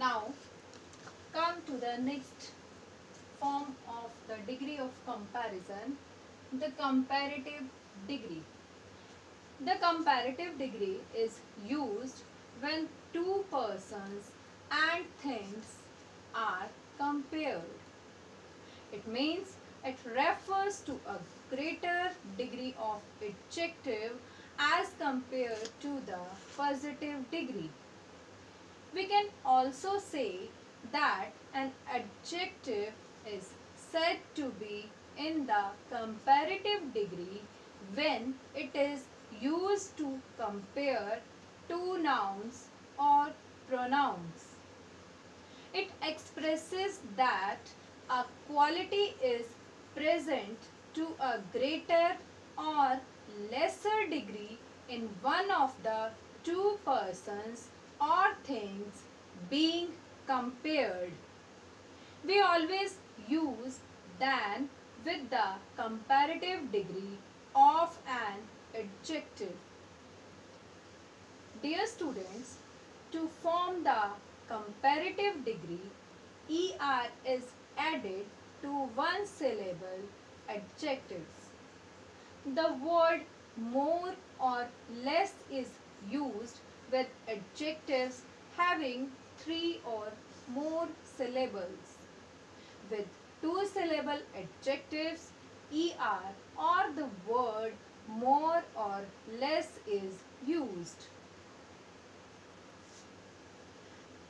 Now, come to the next form of the degree of comparison, the comparative degree. The comparative degree is used when two persons and things are compared. It means it refers to a greater degree of adjective as compared to the positive degree. We can also say that an adjective is said to be in the comparative degree when it is used to compare two nouns or pronouns. It expresses that a quality is present to a greater or lesser degree in one of the two persons or things being compared. We always use than with the comparative degree of an adjective. Dear students, to form the comparative degree, ER is added to one syllable adjectives. The word more or less is used with adjectives having three or more syllables. With two syllable adjectives, ER or the word more or less is used.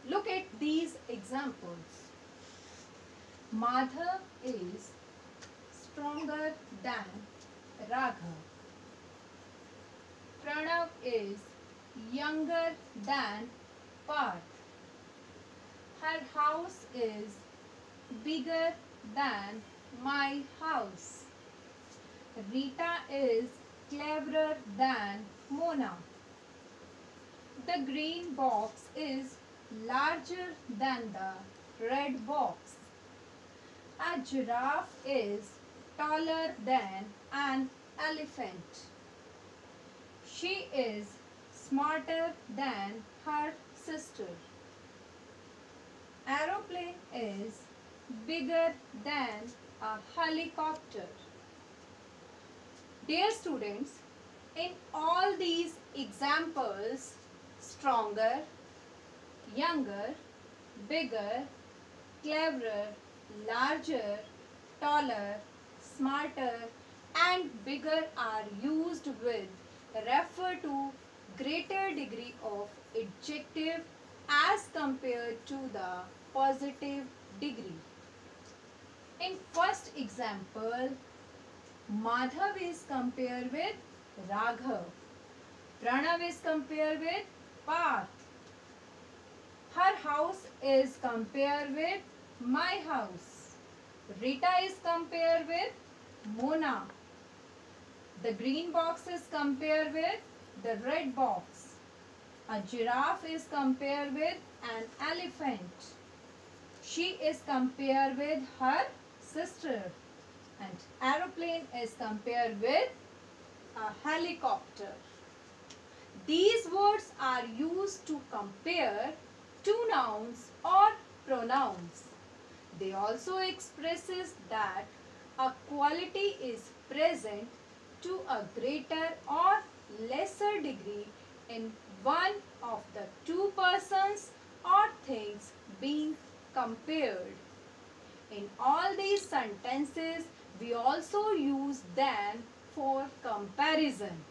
Look at these examples. Madhav is stronger than Raghav. Pranav is younger than Parth. Her house is bigger than my house. Rita is cleverer than Mona. The green box is larger than the red box. A giraffe is taller than an elephant. She is smarter than her sister. Aeroplane is bigger than a helicopter. Dear students, in all these examples, stronger, younger, bigger, cleverer, larger, taller, smarter and bigger are used with refer to greater degree of adjective as compared to the positive degree. In first example, Madhav is compared with Raghav. Pranav is compared with Parth. Her house is compared with my house. Rita is compared with Mona. The green box is compared with the red box. A giraffe is compared with an elephant. She is compared with her sister. And aeroplane is compared with a helicopter. These words are used to compare two nouns or pronouns. They also expresses that a quality is present to a greater or lesser degree in one of the two persons or things being compared. In all these sentences, we also use than for comparison.